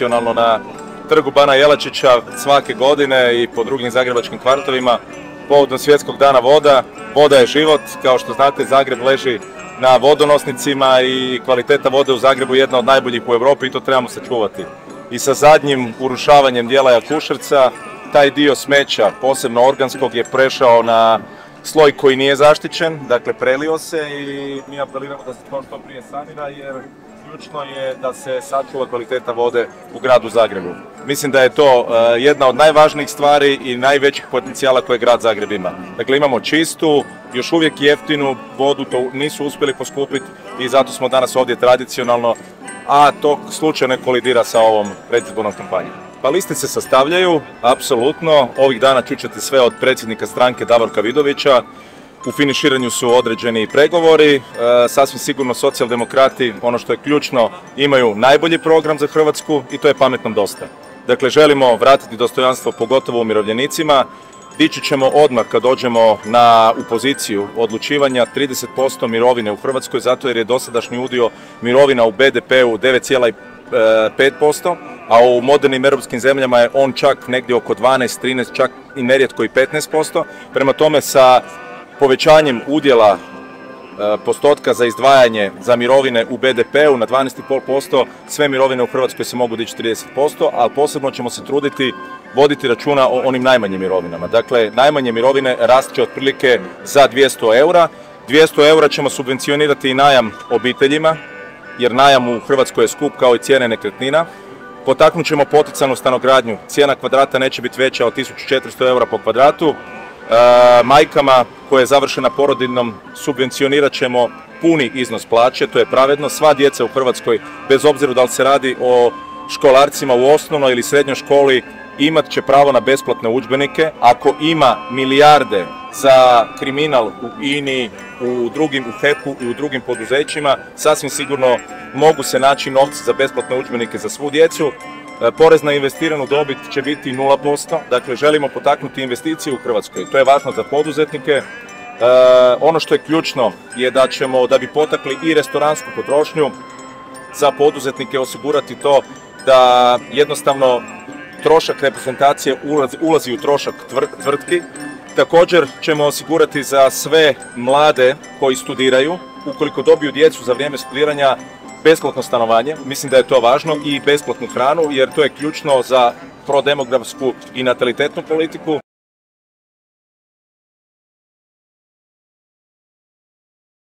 tradicionalno na trgu Bana Jelačića svake godine i po drugim zagrebačkim kvartovima povodom svjetskog dana voda. Voda je život, kao što znate Zagreb leži na vodonosnicima i kvaliteta vode u Zagrebu je jedna od najboljih u Europi i to trebamo sačuvati. I sa zadnjim urušavanjem dijela Jakuševca, taj dio smeća, posebno organskog, je prešao na sloj koji nije zaštićen, dakle prelio se i mi apeliramo da se to što prije sanira jer ključno je da se sačuva kvaliteta vode u gradu Zagrebu. Mislim da je to eh, jedna od najvažnijih stvari i najvećih potencijala koje grad Zagreb ima. Dakle, imamo čistu, još uvijek jeftinu vodu, to nisu uspjeli poskupiti i zato smo danas ovdje tradicionalno, a to slučaj ne kolidira sa ovom predizbornom kampanjom. Pa liste se sastavljaju, apsolutno. Ovih dana čućete sve od predsjednika stranke Davorka Vidovića, u finiširanju su određeni pregovori, e, sasvim sigurno socijaldemokrati, ono što je ključno, imaju najbolji program za Hrvatsku i to je pametnom dosta. Dakle, želimo vratiti dostojanstvo pogotovo umirovljenicima, dići ćemo odmah kad dođemo na, u poziciju odlučivanja 30% mirovine u Hrvatskoj, zato jer je dosadašnji udio mirovina u BDP-u 9,5%, a u modernim europskim zemljama je on čak negdje oko 12, 13, čak i nerijetko i 15%. Prema tome sa povećanjem udjela e, postotka za izdvajanje za mirovine u BDP-u na 12,5%, sve mirovine u Hrvatskoj se mogu dići 30%, ali posebno ćemo se truditi voditi računa o onim najmanjim mirovinama. Dakle, najmanje mirovine rast će otprilike za 200 eura. 200 eura ćemo subvencionirati i najam obiteljima, jer najam u Hrvatskoj je skup kao i cijene nekretnina. Potaknut ćemo poticanu stanogradnju. Cijena kvadrata neće biti veća od 1400 eura po kvadratu. E, majkama koje je završena porodiljnom subvencionirat ćemo puni iznos plaće, to je pravedno. Sva djeca u Hrvatskoj, bez obzira da li se radi o školarcima u osnovnoj ili srednjoj školi, imat će pravo na besplatne udžbenike. Ako ima milijarde za kriminal u INI, u drugim, u HEP-u i u drugim poduzećima, sasvim sigurno mogu se naći novci za besplatne udžbenike za svu djecu. E, porez na investiranu dobit će biti 0%, dakle želimo potaknuti investicije u Hrvatskoj. To je važno za poduzetnike. E, ono što je ključno je da ćemo, da bi potakli i restoransku potrošnju, za poduzetnike osigurati to da jednostavno trošak reprezentacije ulazi, u trošak tvrtki. Također ćemo osigurati za sve mlade koji studiraju, ukoliko dobiju djecu za vrijeme studiranja, besplatno stanovanje, mislim da je to važno, i besplatnu hranu, jer to je ključno za prodemografsku i natalitetnu politiku.